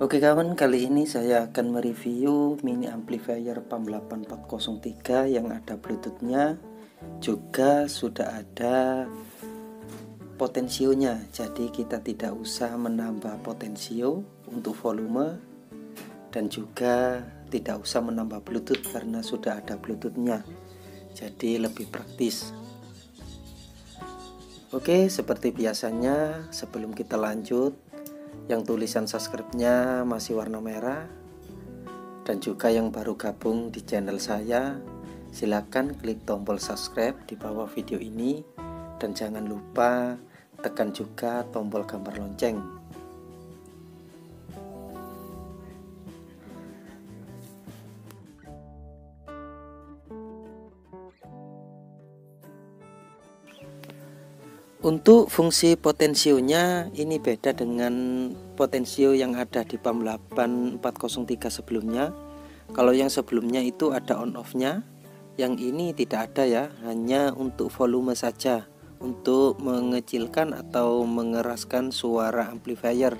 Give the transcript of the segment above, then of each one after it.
Oke kawan, kali ini saya akan mereview mini amplifier PAM 8403 yang ada bluetoothnya. Juga sudah ada potensionya jadi kita tidak usah menambah potensio untuk volume. Dan juga tidak usah menambah bluetooth karena sudah ada bluetoothnya. Jadi lebih praktis. Oke seperti biasanya sebelum kita lanjut yang tulisan subscribe-nya masih warna merah. Dan juga yang baru gabung di channel saya silakan klik tombol subscribe di bawah video ini. Dan jangan lupa tekan juga tombol gambar lonceng Untuk fungsi potensionya ini beda dengan potensio yang ada di PAM 8403 sebelumnya. Kalau yang sebelumnya itu ada on off-nya, yang ini tidak ada ya, hanya untuk volume saja untuk mengecilkan atau mengeraskan suara amplifier.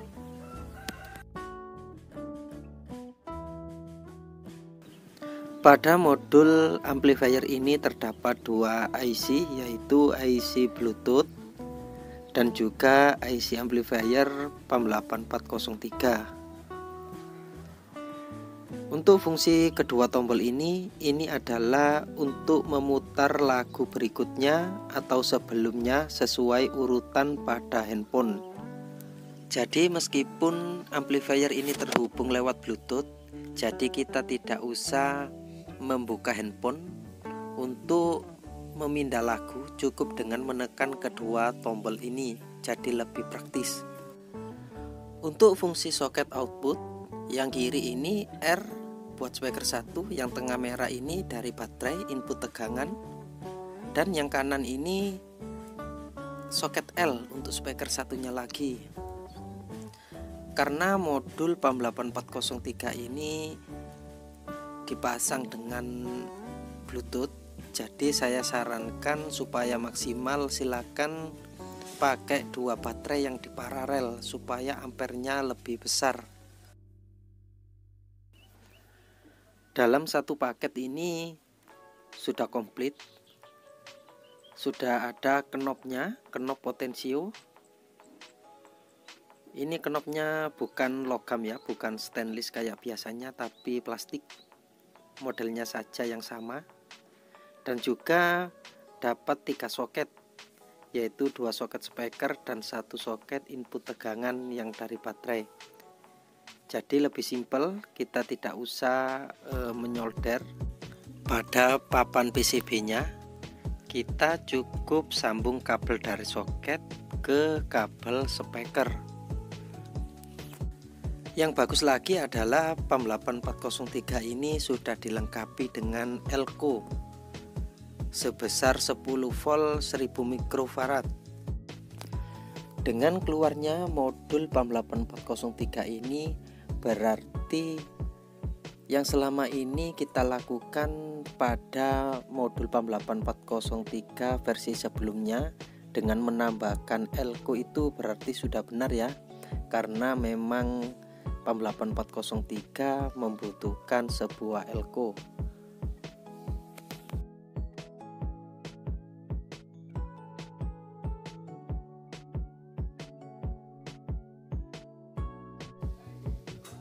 Pada modul amplifier ini terdapat dua IC yaitu IC Bluetooth dan juga IC amplifier PAM 8403 untuk fungsi kedua tombol ini, ini adalah untuk memutar lagu berikutnya atau sebelumnya sesuai urutan pada handphone. Jadi meskipun amplifier ini terhubung lewat Bluetooth, jadi kita tidak usah membuka handphone untuk memindah lagu cukup dengan menekan kedua tombol ini jadi lebih praktis. Untuk fungsi soket output yang kiri ini R buat speaker satu yang tengah merah ini dari baterai input tegangan dan yang kanan ini soket L untuk speaker satunya lagi. Karena modul PAM 8403 ini dipasang dengan Bluetooth jadi saya sarankan supaya maksimal silakan pakai dua baterai yang diparalel supaya ampernya lebih besar. Dalam satu paket ini sudah komplit sudah ada knopnya knop potensio. Ini knopnya bukan logam ya bukan stainless kayak biasanya tapi plastik modelnya saja yang sama dan juga dapat tiga soket yaitu dua soket speaker dan satu soket input tegangan yang dari baterai. Jadi lebih simpel kita tidak usah e, menyolder pada papan PCB nya kita cukup sambung kabel dari soket ke kabel speaker. Yang bagus lagi adalah PAM 8403 ini sudah dilengkapi dengan elko sebesar 10 volt 1000 mikrofarad. Dengan keluarnya modul PAM 8403 ini berarti yang selama ini kita lakukan pada modul PAM 8403 versi sebelumnya dengan menambahkan elko itu berarti sudah benar ya karena memang PAM 8403 membutuhkan sebuah elko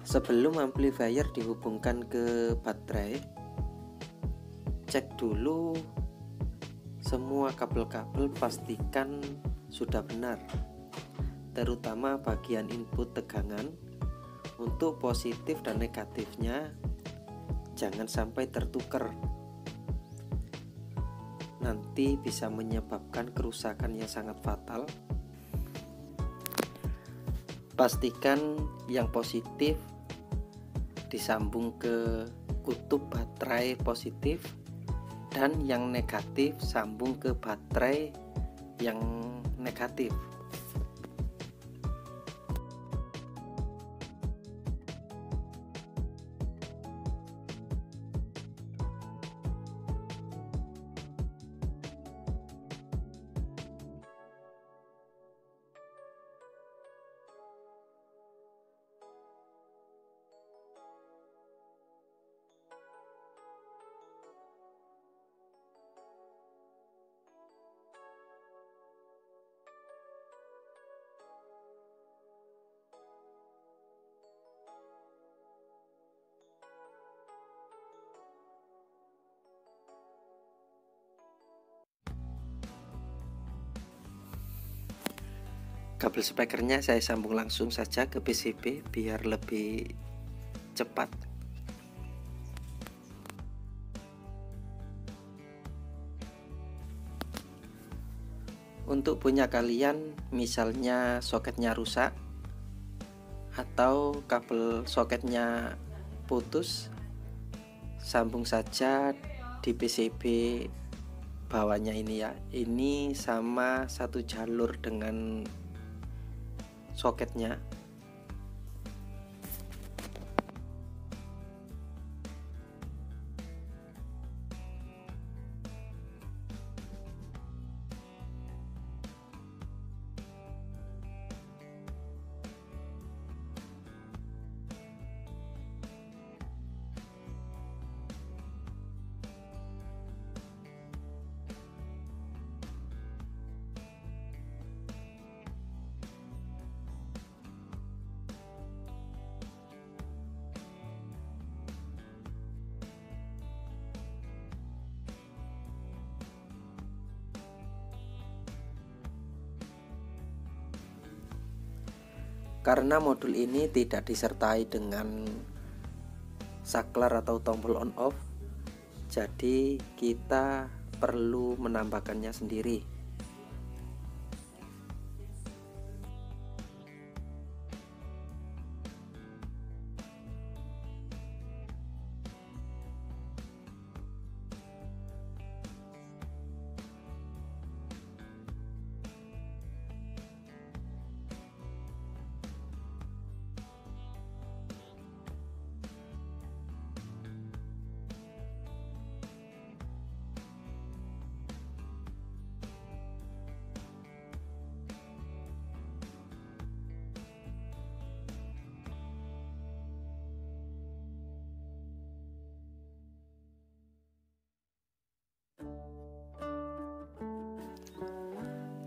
Sebelum amplifier dihubungkan ke baterai, cek dulu semua kabel-kabel pastikan sudah benar. Terutama bagian input tegangan untuk positif dan negatifnya jangan sampai tertukar. Nanti bisa menyebabkan kerusakan yang sangat fatal. Pastikan yang positif disambung ke kutub baterai positif dan yang negatif sambung ke baterai yang negatif kabel speakernya saya sambung langsung saja ke PCB biar lebih cepat. Untuk punya kalian misalnya soketnya rusak atau kabel soketnya putus sambung saja di PCB bawahnya ini ya. Ini sama satu jalur dengan soketnya karena modul ini tidak disertai dengan saklar atau tombol on off jadi kita perlu menambahkannya sendiri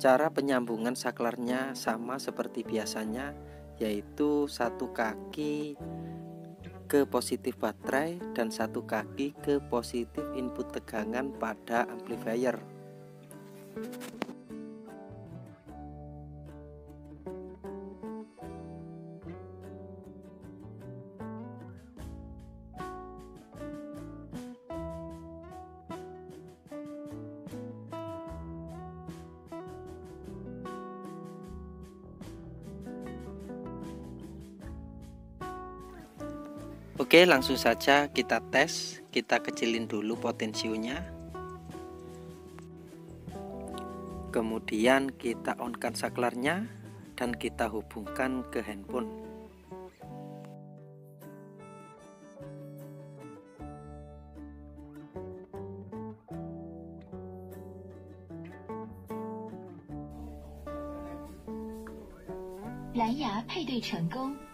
Cara penyambungan saklarnya sama seperti biasanya yaitu satu kaki ke positif baterai dan satu kaki ke positif input tegangan pada amplifier. Oke langsung saja kita tes kita kecilin dulu potensionya kemudian kita onkan saklarnya dan kita hubungkan ke handphone Lanyard 配对成功。